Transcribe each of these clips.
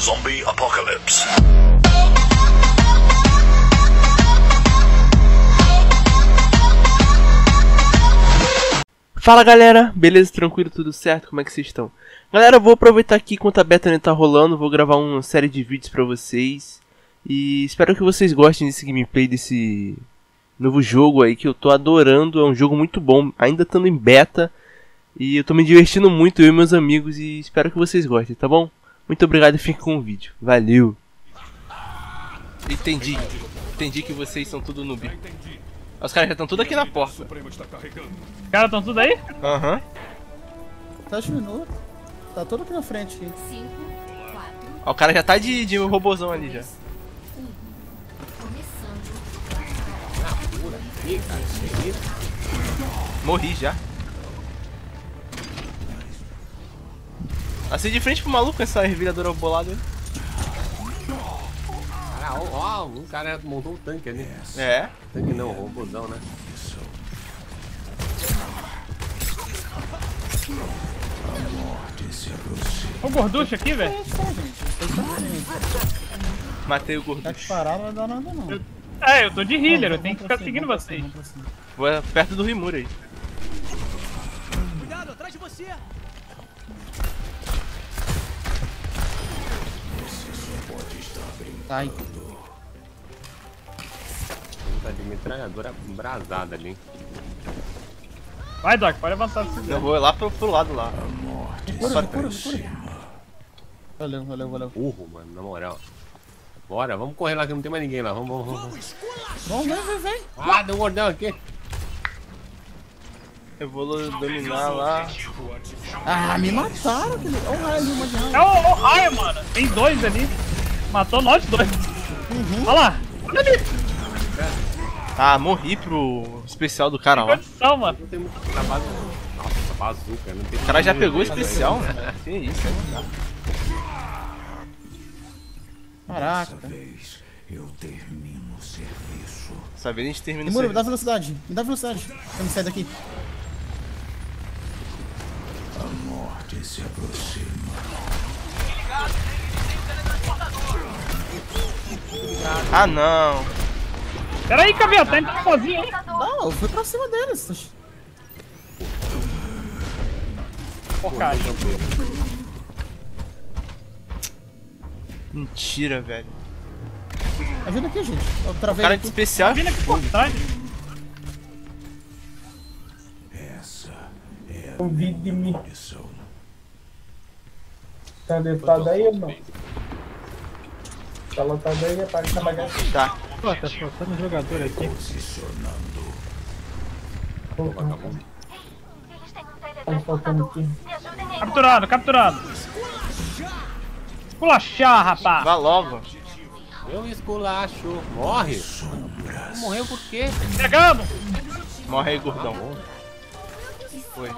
Zombie Apocalypse. Fala galera, beleza, tranquilo, tudo certo? Como é que vocês estão? Galera, eu vou aproveitar aqui enquanto a beta tá rolando, vou gravar uma série de vídeos pra vocês. E espero que vocês gostem desse gameplay, desse novo jogo aí que eu tô adorando. É um jogo muito bom, ainda estando em beta. E eu tô me divertindo muito, eu e meus amigos, e espero que vocês gostem, tá bom? Muito obrigado e fique com o vídeo. Valeu! Entendi. Entendi que vocês são tudo noob. Os caras já estão tudo aqui na porta. Os caras estão tudo aí? Aham. 10 minutos. Tá todo aqui na frente. 5, 4, Ó, O cara já tá de, de robôzão ali já. 1. Começando. Morri já. Assim de frente pro maluco com essa reviradora bolada. Cara, ó, ó, um cara montou um tanque ali. É. Tanque não, robôzão, né? O gorducho aqui, velho. Matei o Tá gordo. disparado, não vai dar nada não. É, eu tô de healer, eu tenho que ficar seguindo vocês. Vou perto do Rimura aí. Ai, Um tá de metralhadora brasada ali. Vai, Doc, pode avançar se quiser. Eu vou lá pro, pro lado lá. cura, cura, cura. Valeu, valeu, valeu. Burro, mano, na moral. Bora, vamos correr lá que não tem mais ninguém lá. Vamos, vamos, vamos. Vamos, vem, vem, vem. Ah, deu um gordão aqui. Eu vou dominar lá. Ah, me mataram, aquele. Olha o raio de uma de raio. É o, o raio, mano. Tem dois ali. Matou nós dois. Uhum. Olha lá. Olha ali. Ah, morri pro especial do cara lá. Condição, mano. Não tem muito base. Nossa, bazuca, não tem O cara já pegou o especial, né? Que isso, né? Caraca. Essa vez a gente termina Rimura, me isso dá aí. velocidade. Me dá velocidade. Eu me sair daqui. Ah, não. Pera aí, Cabelo, tá entrando sozinho aí. Não, eu fui pra cima deles. Porcaria. Mentira, velho. Ajuda aqui, gente. Eu O travei cara de aqui. especial. Vindo aqui por trás. Convide de Tá lotado aí não? Tá lotado aí, para de trabalhar. Tá. Pô, tá faltando jogador aqui. Tá faltando aqui. Capturado, capturado. Esculachar, rapaz. Vá logo. Eu esculacho. Morre. Morreu por quê? Pegamos. Morre aí, gordão. Foi.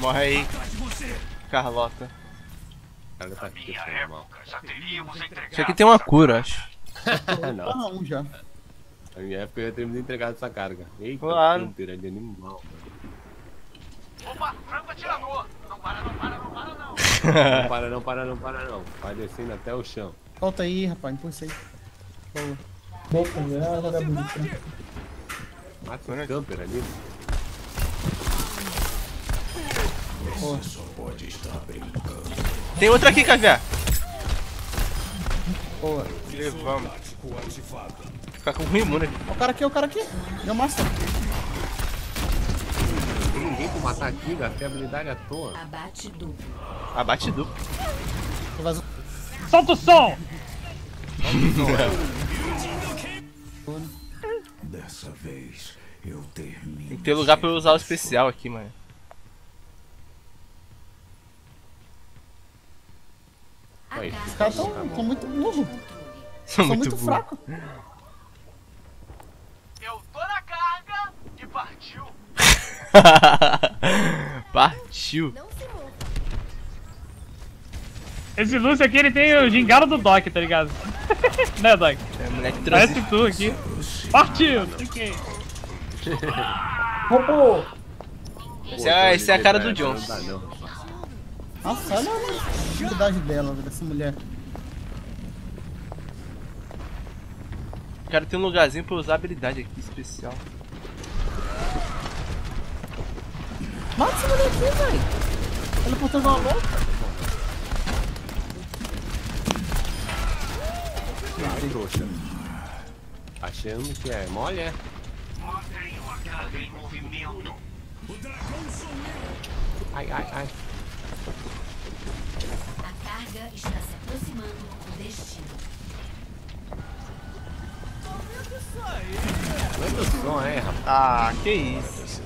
Morre aí. Carlota. Cara tá aqui, foi mal. Isso aqui tem uma cura, acho. Não, um já. na minha época eu ia ter me entregado essa carga. Eita, Claro. tonteira de animal, mano. Não para não, para não, para não. Vai descendo até o chão. Volta aí, rapaz. Impulsa aí. Boa. Boca, né? Joga bonito. né? Mata o camper ali. Tem outra aqui, Caviar. Boa. Levamos. Ficar com o Rimura aqui. Ó, O cara aqui, o cara aqui. Deu massa. Tem ninguém pra matar aqui, gastei habilidade à toa. Abate duplo. Abate duplo. Solta o som. Tem que ter lugar pra eu usar o especial aqui, mano. Aí. Os caras tão, tão muito burro. Sou São muito muito fracos. Eu tô na carga e partiu. Partiu. Esse Lúcio aqui, ele tem o gingalo do Doc, tá ligado? né, Doc? É, moleque Parece transi... tu aqui. Partiu! Fiquei. Robô! Essa é, essa é a cara do John. Não dá, não. Nossa, olha a habilidade dela, dessa mulher. O cara tem um lugarzinho pra usar habilidade aqui especial. Mata essa mulher aqui, velho. Ela portou uma louca. Ai, trouxa. Achando que é mole, é? Ai, ai, ai. A carga está se aproximando do destino. Aumenta o som aí, rapaz. Ah, que isso.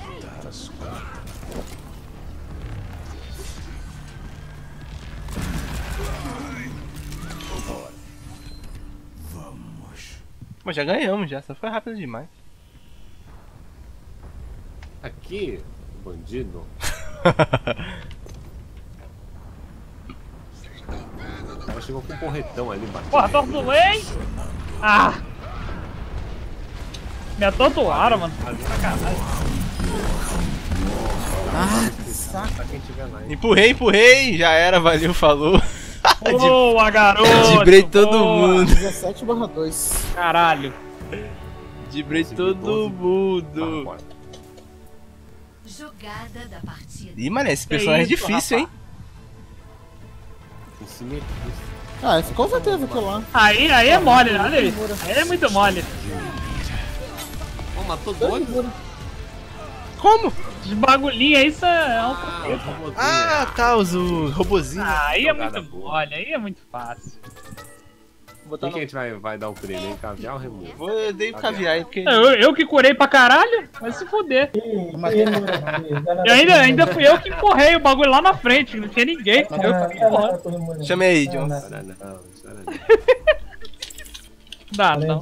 Mas já ganhamos já, só foi rápido demais. Aqui, bandido. O cara chegou com um porretão ali, bateu. Porra, tortulei! Ah! Me atordoaram, mano. Pra quem tiver lá, hein? Empurrei, empurrei, já era, valeu, falou. Boa, garoto! Dibrei todo boa. mundo. 17 barra 2. Caralho. Dibrei todo 12. mundo. Jogada da partida. Ih, mano, esse personagem é isso, difícil, hein? Em cima aqui. Ah, isso com certeza aquilo lá. Aí, aí é mole, né? Olha aí. Aí é muito mole. Ó, matou dois. Como? Os bagulhinhos aí são. Ah, o robôzinho. Ah, tá, os o robozinho. Aí é muito mole, aí é muito fácil. Vou Quem botar que a gente vai, vai dar o prêmio, hein? Caviar ou removo? Vou, eu dei o caviar porque... Eu, eu que curei pra caralho, vai se fuder. E ainda, ainda fui eu que empurrei o bagulho lá na frente, não tinha ninguém. Eu. Chama aí, John. Não, chora não. Dá, não.